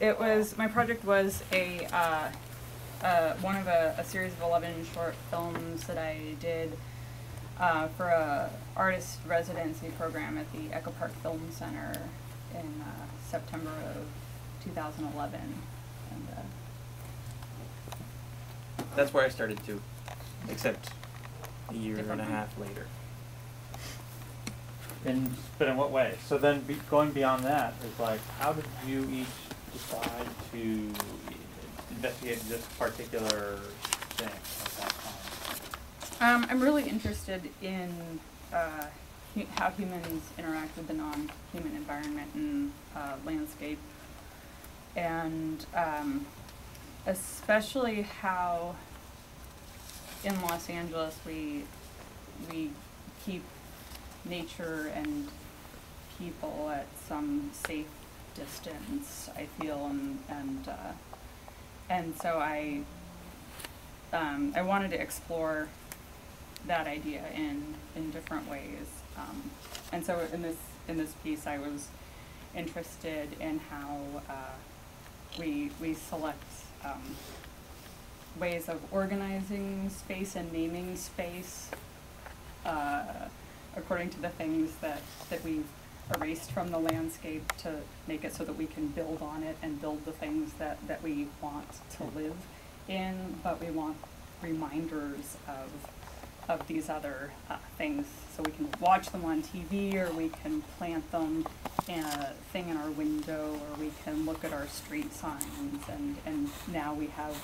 it was my project was a uh, uh, one of a, a series of eleven short films that I did uh, for a artist residency program at the Echo Park Film Center in uh, September of 2011, and uh, That's where I started too, except a year and a half later. In, but in what way? So then, be, going beyond that is like, how did you each decide to investigate this particular thing at that time? Um, I'm really interested in uh, how humans interact with the non-human environment and uh, landscape, and um, especially how in Los Angeles we we keep nature and people at some safe distance. I feel and and uh, and so I um, I wanted to explore that idea in in different ways. Um, and so in this in this piece, I was interested in how uh, we we select um, ways of organizing space and naming space uh, according to the things that that we've erased from the landscape to make it so that we can build on it and build the things that, that we want to live in, but we want reminders of of these other uh, things. So we can watch them on TV or we can plant them in a thing in our window or we can look at our street signs. And, and now we have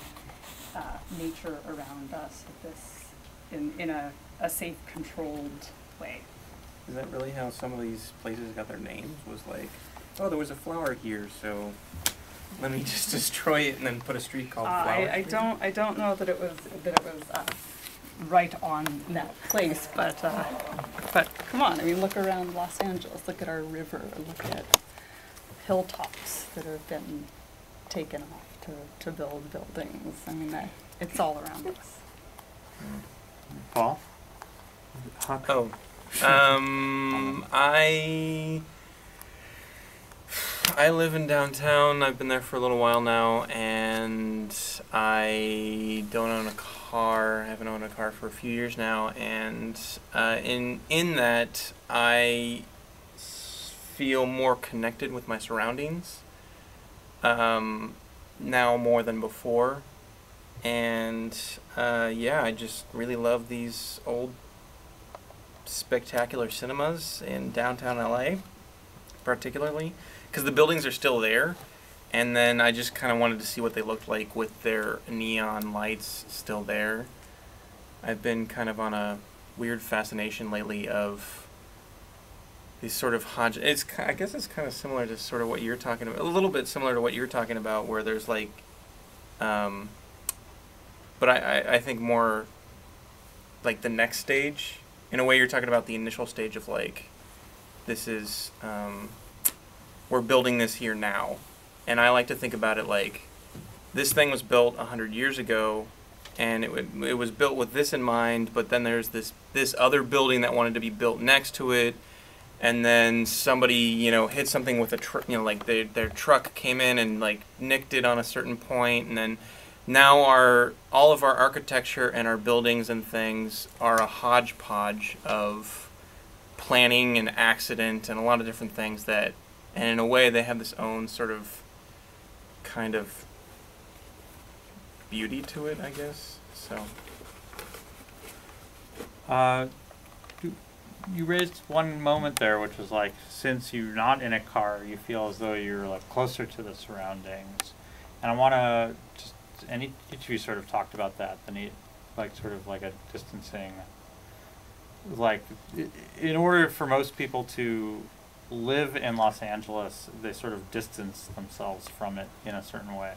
uh, nature around us this in, in a, a safe controlled way. Is that really how some of these places got their names? Was like, oh, there was a flower here, so let me just destroy it and then put a street called Uh, Flower I, I don't I don't know that it was that it was uh, right on that place, but uh, but come on, I mean look around Los Angeles, look at our river, look at hilltops that have been taken off to, to build buildings. I mean that it's all around us. Paul? How c- Oh, um, I I live in downtown. I've been there for a little while now, and I don't own a car. I haven't owned a car for a few years now, and uh, in in I feel more connected with my surroundings um, now more than before. And uh, yeah, I just really love these old spectacular cinemas in downtown LA, particularly because the buildings are still there. And then I just kind of wanted to see what they looked like with their neon lights still there. I've been kind of on a weird fascination lately of these sort of hodge. It's I guess it's kind of similar to sort of what you're talking about. A little bit similar to what you're talking about, where there's like, um, but I, I, I think more like the next stage. In a way, you're talking about the initial stage of like, this is um, we're building this here now, and I like to think about it like, this thing was built hundred years ago, and it it was built with this in mind. But then there's this this other building that wanted to be built next to it, and then somebody you know hit something with a tr- you know like their their truck came in and like nicked it on a certain point, and then now our all of our architecture and our buildings and things are a hodgepodge of planning and accident and a lot of different things that and in a way they have this own sort of kind of beauty to it i guess so. Uh, you, raised one moment there, which was like, since you're not in a car, you feel as though you're like closer to the surroundings, and I want to just and each each of you sort of talked about that, the need, like sort of like a distancing. Like, in order for most people to live in Los Angeles, they sort of distance themselves from it in a certain way.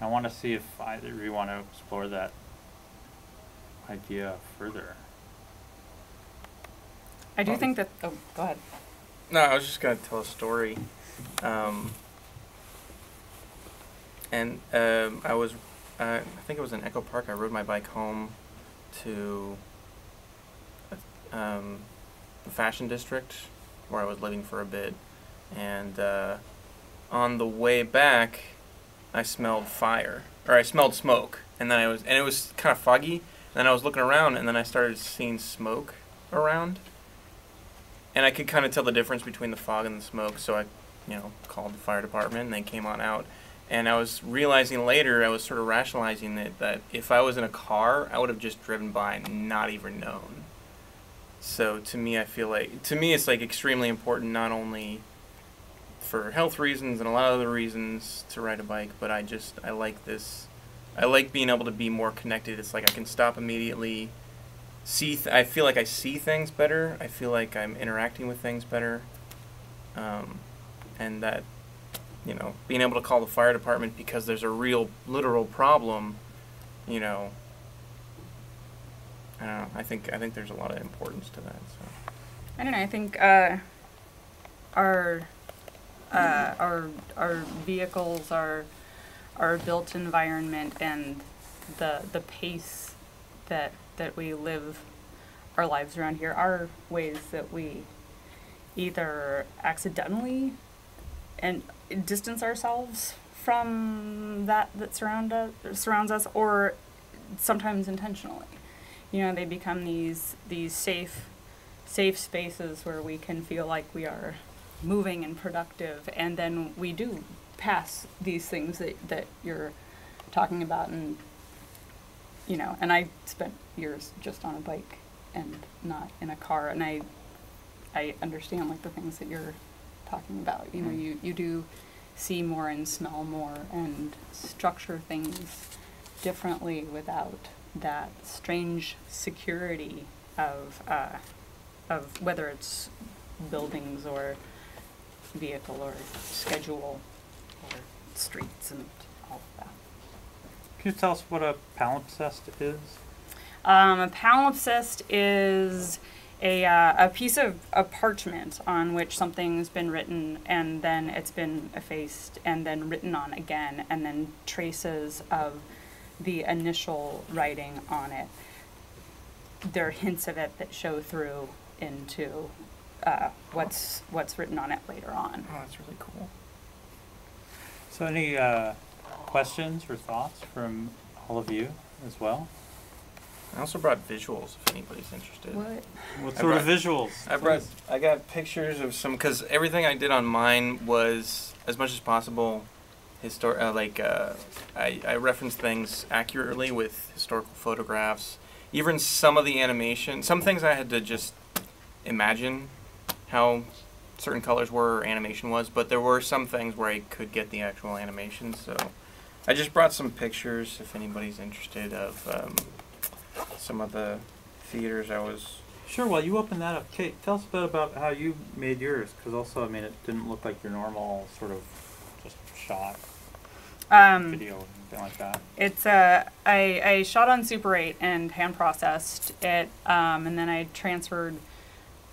I want to see if either of you want to explore that idea further. I do Um, think that oh go ahead. no i was just going to tell a story um, and um, i was uh, i think it was in echo park i rode my bike home to um, the fashion district where I was living for a bit, and uh, on the way back, I smelled fire or I smelled smoke, and then I was and it was kind of foggy. And then I was looking around, and then I started seeing smoke around, and I could kind of tell the difference between the fog and the smoke. So I, you know, called the fire department, and they came on out. And I was realizing later, I was sort of rationalizing it that if I was in a car, I would have just driven by and not even known. So to me, I feel like to me it's like extremely important not only for health reasons and a lot of other reasons to ride a bike, but I just I like this. I like being able to be more connected. It's like I can stop immediately. See, I feel like I see things better. I feel like I'm interacting with things better, um, and that you know being able to call the fire department because there's a real literal problem. You know, I don't know. I think I think there's a lot of importance to that. So. I don't know. I think uh, our uh, our our vehicles, our our built environment, and the the pace that that we live our lives around here are ways that we either accidentally and distance ourselves from that that surround us, surrounds us, or sometimes intentionally. You know, they become these these safe safe spaces where we can feel like we are moving and productive, and then we do pass these things that that you're talking about, and you know, and I spent years just on a bike and not in a car, and I I understand like the things that you're talking about. You know, Mm. you you do see more and smell more and structure things differently without that strange security of uh, of whether it's buildings or vehicle or schedule or streets and all of that. Can you tell us what a palimpsest is? Um, a palimpsest is a, uh, a piece of a parchment on which something's been written and then it's been effaced and then written on again and then traces of the initial writing on it. There are hints of it that show through into uh, what's what's written on it later on. Oh, that's really cool. So, any uh, questions or thoughts from all of you as well? I also brought visuals if anybody's interested. What? What I sort of visuals? I brought. please? I got pictures of some because everything I did on mine was as much as possible, histor- uh, like uh, I I referenced things accurately with historical photographs. Even some of the animation, some things I had to just imagine how certain colors were or animation was, but there were some things where I could get the actual animation. So I just brought some pictures if anybody's interested of um, some of the theaters I was Sure. While you open that up, Kate, tell us a bit about how you made yours, because also, I mean, it didn't look like your normal sort of just shot Um, video or anything like that. It's uh, I, I shot on Super 8 and hand processed it, um, and then I transferred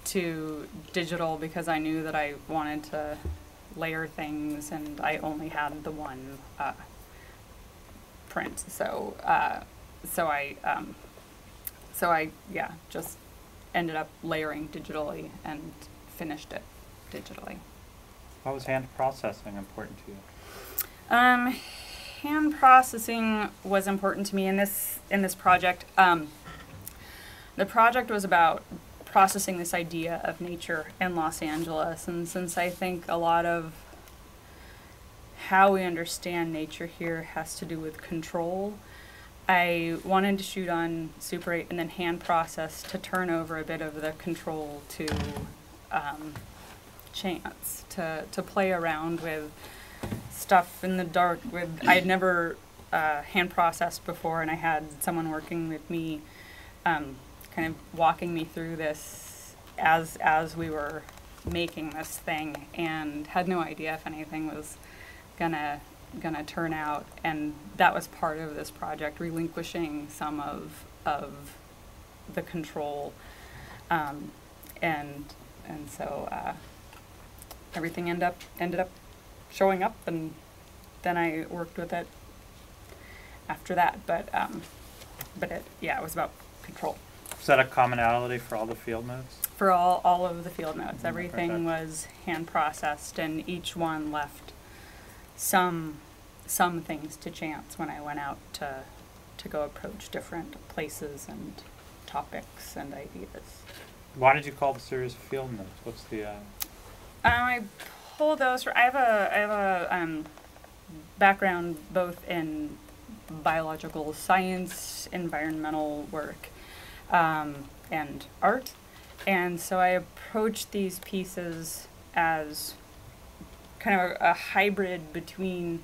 to digital because I knew that I wanted to layer things, and I only had the one uh, print. So uh, so I um, so I yeah just ended up layering digitally and finished it digitally. How was hand processing important to you? Um, hand processing was important to me in this in this project. Um, the project was about processing this idea of nature in Los Angeles, and since I think a lot of how we understand nature here has to do with control, I wanted to shoot on Super 8 and then hand process to turn over a bit of the control to um, chance, to, to play around with stuff in the dark with I had never uh, hand processed before, and I had someone working with me, um, kind of walking me through this as as we were making this thing, and had no idea if anything was gonna gonna turn out, and that was part of this project, relinquishing some of of the control, um, and and so uh, everything ended up ended up showing up and then I worked with it after that. But um, but it yeah, it was about control Is that a commonality for all the field notes? for all all of the field notes. Mhm, Everything perfect. was hand processed, and each one left some some things to chance when I went out to to go approach different places and topics and ideas. Why did you call the series Field Notes? What's the, uh, Um, I pull those. For, I have a I have a um, background both in biological science, environmental work, um, and art, and so I approach these pieces as kind of a, a hybrid between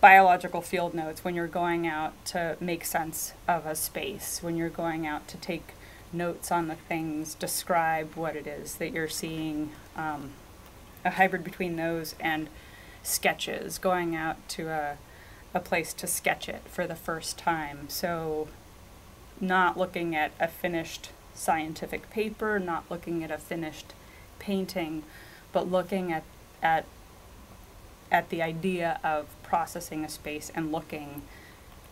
biological field notes when you're going out to make sense of a space, when you're going out to take notes on the things, describe what it is that you're seeing, um, a hybrid between those and sketches, going out to a, a place to sketch it for the first time. So, not looking at a finished scientific paper, not looking at a finished painting, but looking at, at at the idea of processing a space and looking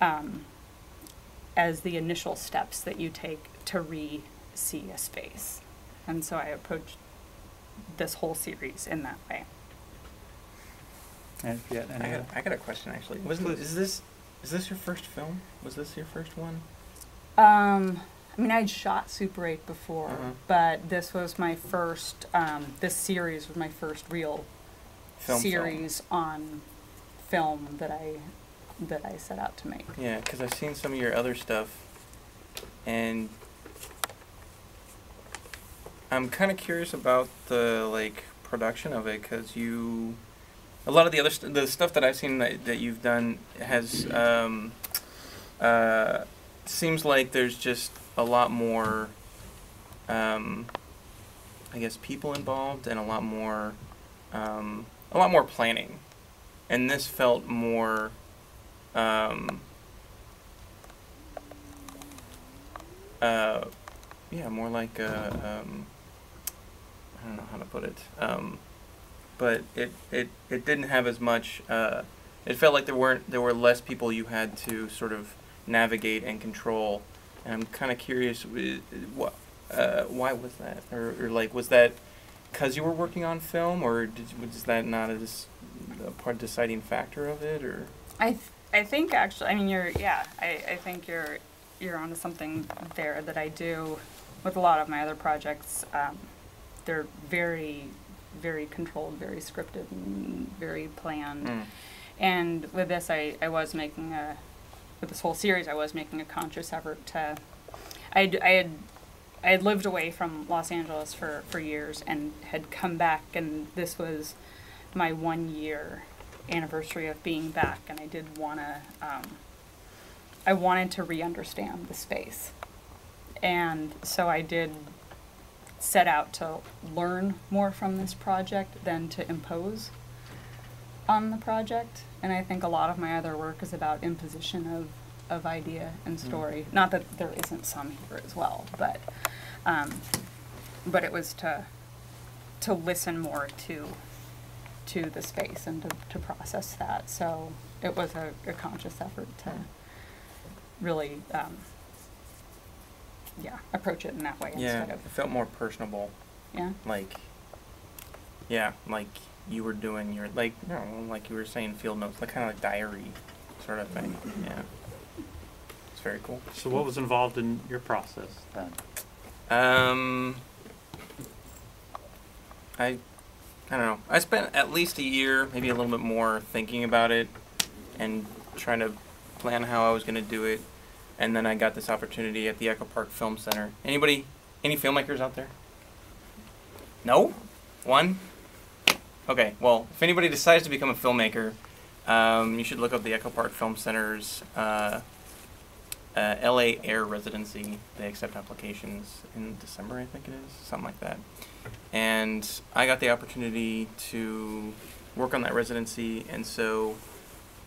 um, as the initial steps that you take to re see a space. And so I approached this whole series in that way. and if you had I got, other- I got a question actually. Was is this is this your first film? Was this your first one? Um, I mean, I'd shot Super 8 before, Uh-huh. but this was my first, um, this series was my first real Film, film. series on film that I that I set out to make. Yeah, because I've seen some of your other stuff, and I'm kind of curious about the like production of it because you, a lot of the other st- the stuff that I've seen that, that you've done has um, uh, seems like there's just a lot more, um, I guess, people involved and a lot more, um, a lot more planning, and this felt more. Um, uh, yeah, more like a, um, I don't know how to put it. Um, but it, it, it didn't have as much. Uh, it felt like there weren't there were less people you had to sort of navigate and control. And I'm kind of curious, uh, why was that, or, or like was that because you were working on film, or did, was that not as a part deciding factor of it, or? I th- I think actually, I mean, you're yeah, I, I think you're you're onto something there that I do with a lot of my other projects. Um, they're very very controlled, very scripted, very planned. Mm. And with this, I, I was making a, with this whole series, I was making a conscious effort to, I I had, I had lived away from Los Angeles for, for years and had come back, and this was my one year anniversary of being back, and I did want to, um, I wanted to re understand the space. And so I did set out to learn more from this project than to impose on the project. And I think a lot of my other work is about imposition of, of idea and Mm. story. Not that there isn't some here as well, but um, but it was to to listen more to to the space and to, to process that. So it was a, a conscious effort to really um, yeah, approach it in that way Yeah, instead it of felt more personable. yeah. Like, yeah, like you were doing your like no, like you were saying field notes, like kind of like diary sort of thing. Yeah, it's very cool. So what was involved in your process then? Um, I, I don't know. I spent at least a year, maybe a little bit more, thinking about it and trying to plan how I was going to do it. And then I got this opportunity at the Echo Park Film Center. Anybody, any filmmakers out there? No, one. Okay, well, if anybody decides to become a filmmaker, um, you should look up the Echo Park Film Center's uh, uh, LA Air residency. They accept applications in December, I think it is, something like that. And I got the opportunity to work on that residency, and so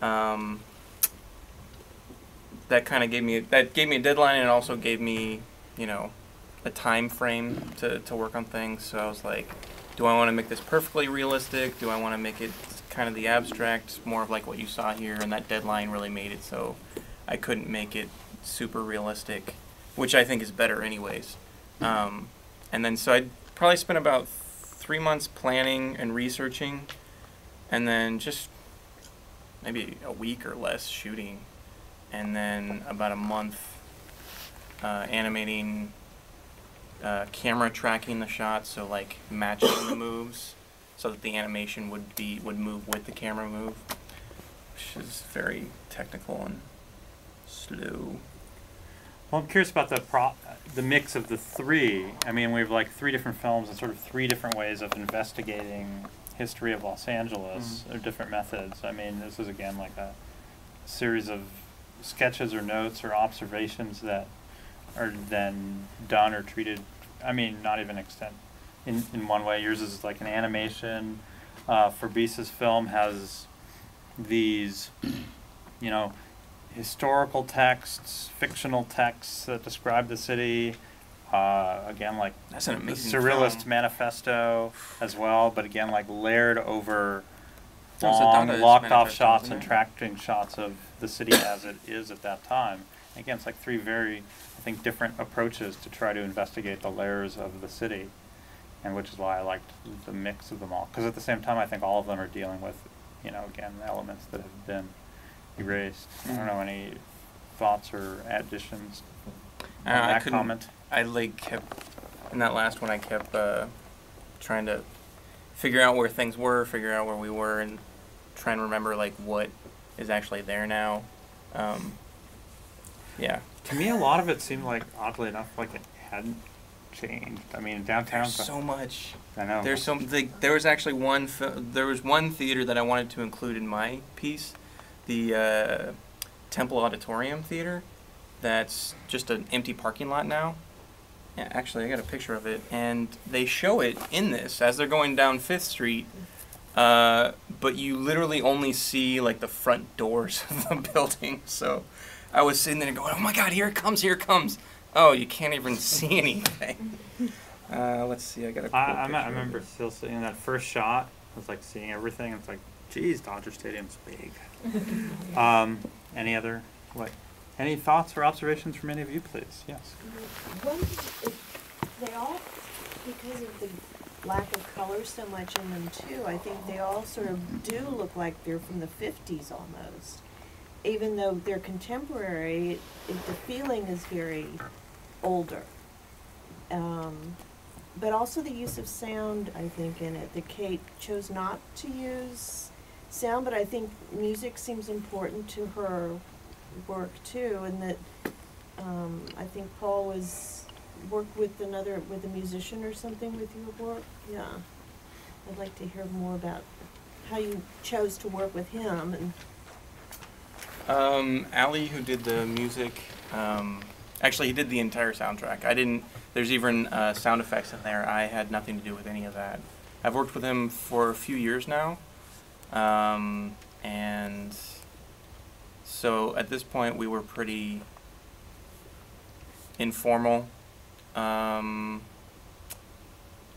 um, that kind of gave me that gave me a deadline, and also gave me, you know, a time frame to, to work on things. So I was like, do I want to make this perfectly realistic? Do I want to make it kind of the abstract, more of like what you saw here? And that deadline really made it so I couldn't make it super realistic, which I think is better, anyways. Um, and then so I probably spent about three months planning and researching, and then just maybe a week or less shooting, and then about a month uh, animating, uh, camera tracking the shots, so like matching the moves, so that the animation would be would move with the camera move, which is very technical and slow. Well, I'm curious about the pro, the mix of the three. I mean, we have like three different films and sort of three different ways of investigating history of Los Angeles, or different methods. I mean, this is again like a series of sketches or notes or observations that are then done or treated. I mean, not even extent in in one way. Yours is like an animation. Uh, Fabrice's film has these, you know, historical texts, fictional texts that describe the city. Uh, again, like That's an the amazing Surrealist film. Manifesto as well, but again, like layered over That was a long, locked off shots and tracking shots of the city as it is at that time. Again, it's like three very, I think, different approaches to try to investigate the layers of the city, and which is why I liked the mix of them all. Because at the same time, I think all of them are dealing with, you know, again, elements that have been erased. I don't know any thoughts or additions on Uh, I that couldn't- comment. I like kept in that last one. I kept uh, trying to figure out where things were, figure out where we were, and try and remember like what is actually there now. Um, yeah, To me, a lot of it seemed like, oddly enough, like it hadn't changed. I mean, downtown. there's so much. I know. There's so like, there was actually one there was one theater that I wanted to include in my piece, the uh, Temple Auditorium Theater. That's just an empty parking lot now. Yeah, actually, I got a picture of it, and they show it in this as they're going down Fifth Street. Uh, but you literally only see like the front doors of the building. So I was sitting there going, "Oh my God, here it comes! Here it comes!" Oh, you can't even see anything. Uh, let's see. I got a. Cool I, I, me- I remember still seeing that first shot. I was like seeing everything. It's like, geez, Dodger Stadium's big. um, any other what? Any thoughts or observations from any of you, please? Yes. If they all, because of the lack of color so much in them too, I think they all sort of do look like they're from the fifties almost. Even though they're contemporary, it, the feeling is very older. Um, but also the use of sound, I think, in it, that Kate chose not to use sound, but I think music seems important to her work too, and that, um, I think Paul was, worked with another, with a musician or something with your work, yeah. I'd like to hear more about how you chose to work with him and, Um, Ali, who did the music, um, actually, he did the entire soundtrack. I didn't. There's even uh, sound effects in there. I had nothing to do with any of that. I've worked with him for a few years now, um, and so at this point we were pretty informal, um,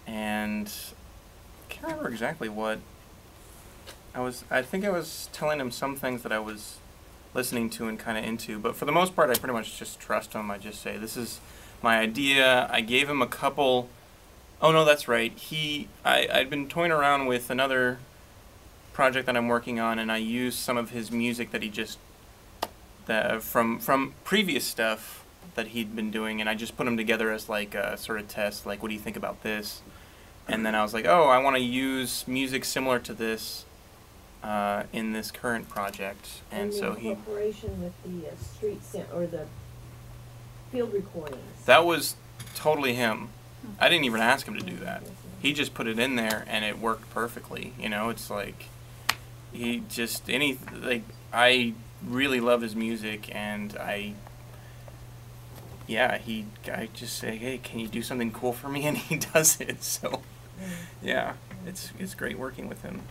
and I can't remember exactly what I was. I think I was telling him some things that I was listening to and kind of into. But for the most part, I pretty much just trust him. I just say, "This is my idea." I gave him a couple. Oh no, that's right. He, I, I'd been toying around with another project that I'm working on, and I used some of his music that he just that from from previous stuff that he'd been doing, and I just put them together as like a sort of test. Like, what do you think about this? And then I was like, oh, I want to use music similar to this uh, in this current project, and, and so he incorporation with the uh, street or the field recordings. that was totally him. I didn't even ask him to do that. He just put it in there, and it worked perfectly. You know, it's like he just any like I really love his music, and I yeah he I just say hey can you do something cool for me, and he does it. So yeah, it's it's great working with him.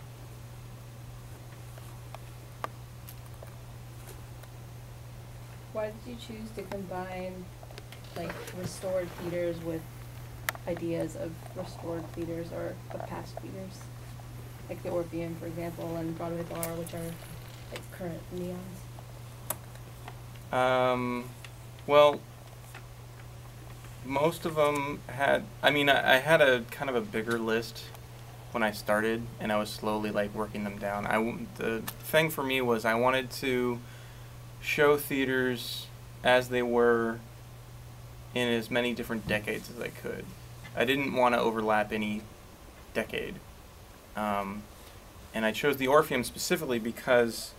Why did you choose to combine like restored theaters with ideas of restored theaters or of past theaters? Like the Orpheum, for example, and Broadway Bar, which are like current neons. Um, well, most of them had. I mean, I, I had a kind of a bigger list when I started, and I was slowly like working them down. I the thing for me was I wanted to show theaters as they were in as many different decades as I could. I didn't want to overlap any decade. Um, and I chose the Orpheum specifically because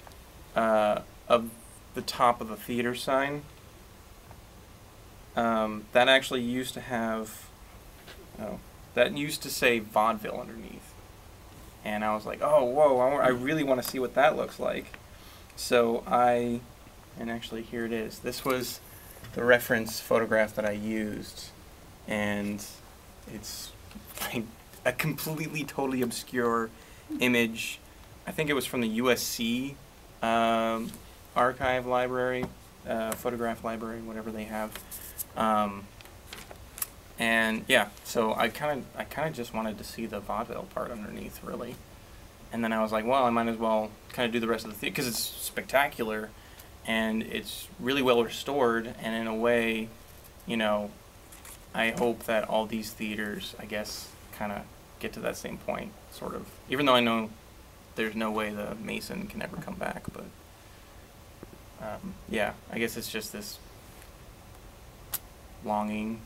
uh, of the top of the theater sign. Um, that actually used to have, oh, that used to say vaudeville underneath. And I was like, oh, whoa, I, really want to see what that looks like. So I, and actually here it is. This was the reference photograph that I used. And it's like a completely, totally obscure image. I think it was from the USC um, archive library, uh, photograph library, whatever they have. Um, and yeah, so I kind of I kind of just wanted to see the vaudeville part underneath, really. And then I was like, well, I might as well kind of do the rest of the theater because it's spectacular, and it's really well restored, and in a way, you know, I hope that all these theaters, I guess, kind of get to that same point, sort of. Even though I know there's no way the Mason can ever come back, but um, yeah, I guess it's just this longing,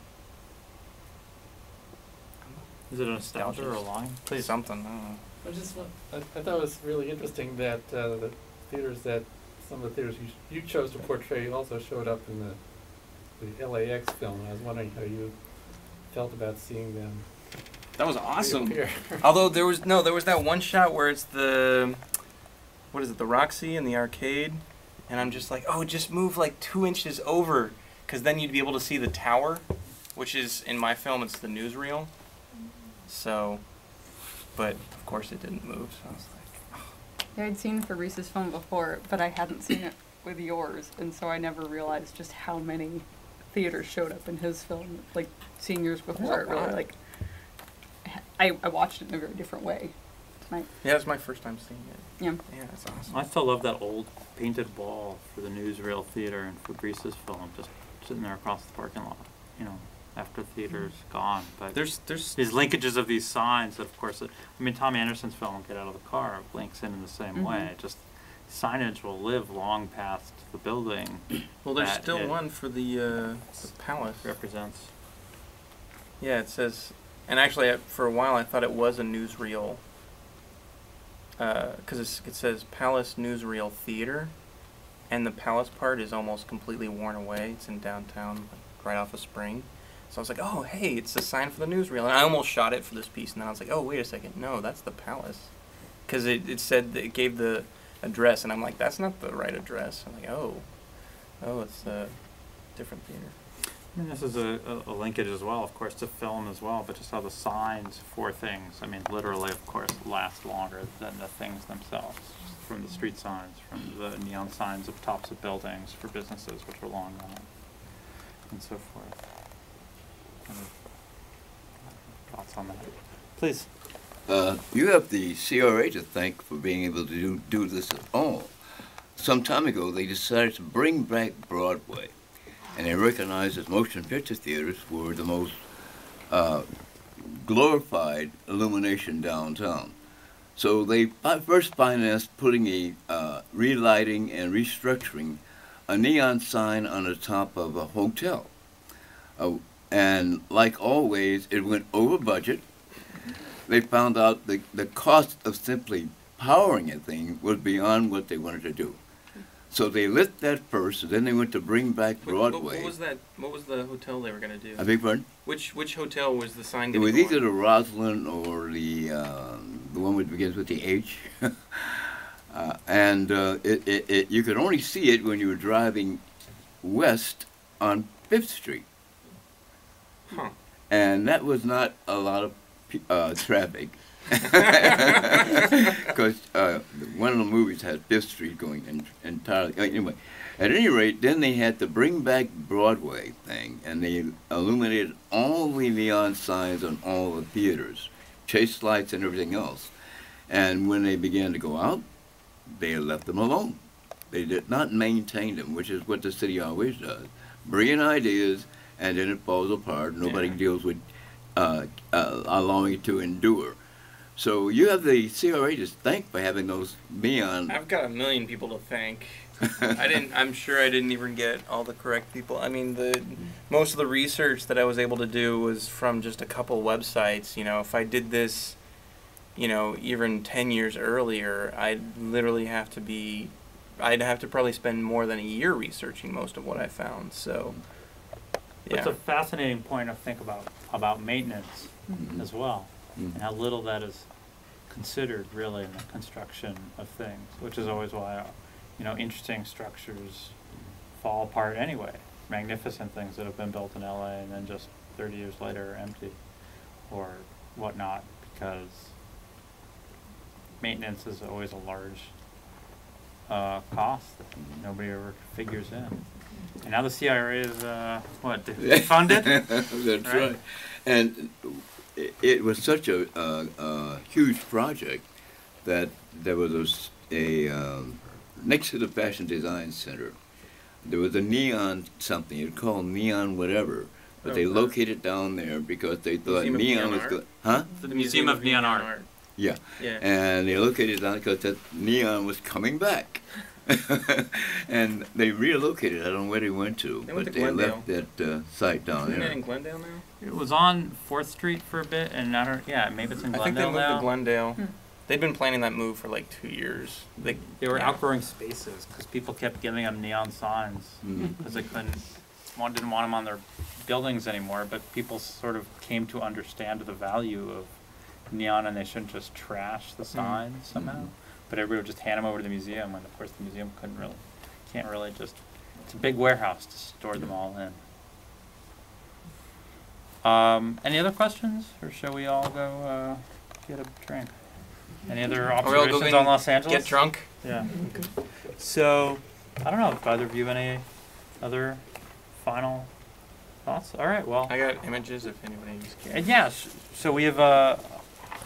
Is it a nostalgia or a Nostalgia. line? please something. I don't know. I just, wa- I, I thought it was really interesting that, uh, the theaters that, some of the theaters you, you chose to portray also showed up in the, the LAX film, I was wondering how you felt about seeing them That was awesome. Although there was no, there was that one shot where it's the, what is it, the Roxie in the arcade, and I'm just like, oh, just move like two inches over, because then you'd be able to see the tower, which is in my film it's the newsreel. So, but of course it didn't move, so I was like, Yeah, I'd seen Fabrice's film before, but I hadn't seen it with yours, and so I never realized just how many theaters showed up in his film, like seeing yours before. It really like, I I watched it in a very different way tonight. yeah, it's my first time seeing it. Yeah. Yeah, it's awesome. I still love that old painted wall for the newsreel theater and Fabrice's film, just sitting there across the parking lot, you know, after theater's gone. But There's there's these linkages of these signs, that, of course, it, I mean, Thom Andersen's film, Get Out of the Car, links in in the same Mhm. way. Just signage will live long past the building well, there's still one for the uh, the palace. represents. Yeah, it says, and actually, for a while I thought it was a newsreel. Uh, because it says Palace Newsreel Theater, and the Palace part is almost completely worn away. It's in downtown, like, right off of Spring. So I was like, oh, hey, it's the sign for the newsreel. And I almost shot it for this piece, and then I was like, oh, wait a second, no, that's the Palace. Because it, it said, it gave the address, and I'm like, that's not the right address. I'm like, oh, oh, it's a different theater. I mean, this is a, a, a linkage as well, of course, to film as well, but just how the signs for things, I mean, literally, of course, last longer than the things themselves. From the street signs, from the neon signs up tops of buildings for businesses, which are long gone, and so forth. Of Thoughts on that? Please. Uh, you have the CRA to thank for being able to do, do this at all. Some time ago, they decided to bring back Broadway, and they recognized that motion picture theaters were the most uh, glorified illumination downtown. So they first financed putting a uh, relighting and restructuring a neon sign on the top of a hotel. Uh, and like always, it went over budget they found out the, the cost of simply powering a thing was beyond what they wanted to do. So they lit that first, and then they went to bring back What- what- Broadway. What, was that? What was the hotel they were gonna do? I beg pardon? Which which hotel was the sign It was either on? the Rosslyn or the uh, the one that begins with the H. uh, and uh, it, it, it, you could only see it when you were driving west on Fifth Street, Huh. and that was not a lot of uh, traffic. Because uh, one of the movies had Fifth Street going en- entirely. uh, Anyway, at any rate, then they had the Bring Back Broadway thing, and they illuminated all the neon signs on all the theaters, chase lights, and everything else. And when they began to go out, they left them alone. They did not maintain them, which is what the city always does. Brilliant ideas, and then it falls apart. Nobody Yeah. deals with uh, uh, allowing it to endure. So you have the CRA to thank for having those neon. I've got a million people to thank. I didn't. I'm sure I didn't even get all the correct people. I mean, the most of the research that I was able to do was from just a couple websites. You know, if I did this, you know, even ten years earlier, I'd literally have to be. I'd have to probably spend more than a year researching most of what I found. So, yeah, It's a fascinating point to think about, about maintenance mm-hmm. as well, Mhm. and how little that is considered really in the construction of things, which is always why, you know, interesting structures fall apart anyway. Magnificent things that have been built in LA and then just thirty years later are empty or whatnot, because maintenance is always a large uh, cost that nobody ever figures in. And now the CRA is, uh, what, funded? That's Right. right. And it, it was such a, a, a huge project that there was a um, next to the Fashion Design Center, there was a neon something, it's called neon whatever. But they located down there because they thought Museum neon Neon was Art? good. Huh? The Museum of Neon Art. Yeah. Yeah. And they located down because that neon was coming back. and they relocated. I don't know where they went to, They went but to they left that uh, site down Isn't it there. in Glendale now? It was on Fourth Street for a bit, and I don't. Yeah, maybe it's in Glendale I think they Glendale moved now. to Glendale. Hmm. They'd been planning that move for like two years. They, they were yeah. outgrowing spaces because people kept giving them neon signs Mm. because they couldn't, one didn't want them on their buildings anymore. But people sort of came to understand the value of neon, and they shouldn't just trash the signs somehow. Mhm. But everybody would just hand them over to the museum, and of course the museum couldn't really, can't really just. It's a big warehouse to store them all in. Um, any other questions, or shall we all go uh, get a drink? Any other observations on Los Angeles? get drunk. Yeah. So, I don't know if either of you have any other final thoughts. All right. Well, I got images if anybody's curious. yeah. So we have. Uh,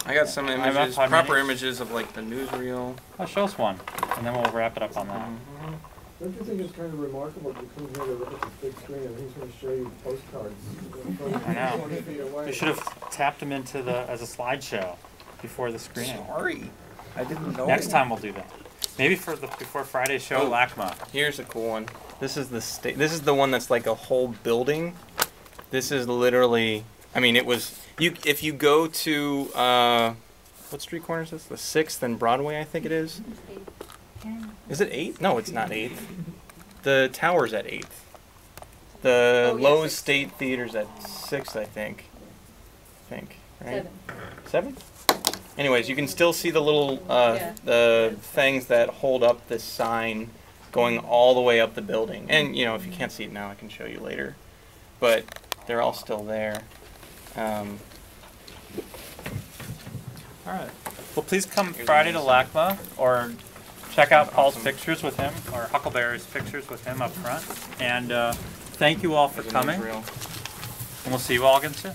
I got some images, proper minutes. images of like the newsreel. oh, show us one, and then we'll wrap it up on that. Mhm. Don't you think it's kind of remarkable to come here to look at the big screen and he's gonna show you postcards from I know. twenty feet away? We should have tapped them into the as a slideshow before the screening. Sorry, I didn't know. Next time we'll do that. Maybe for the before Friday's show, Oh. LACMA. Here's a cool one. This is the sta- This is the one that's like a whole building. This is literally. I mean, it was you. If you go to uh, what street corner is this? The Sixth and Broadway, I think it is. Is it eighth? No, it's not eighth. The tower's at eighth. The Oh, Loew's. State Theater's at sixth, I think. I think right. Seven. Seventh. Anyways, you can still see the little uh, Yeah. the things that hold up this sign going all the way up the building. And you know, if you can't see it now, I can show you later. But they're all still there. Um, All right. Well, please come Here's Friday to another LACMA or check out Paul's Awesome. pictures with him or Huckleberry's pictures with him up front. And uh, thank you all for coming, and we'll see you all again soon.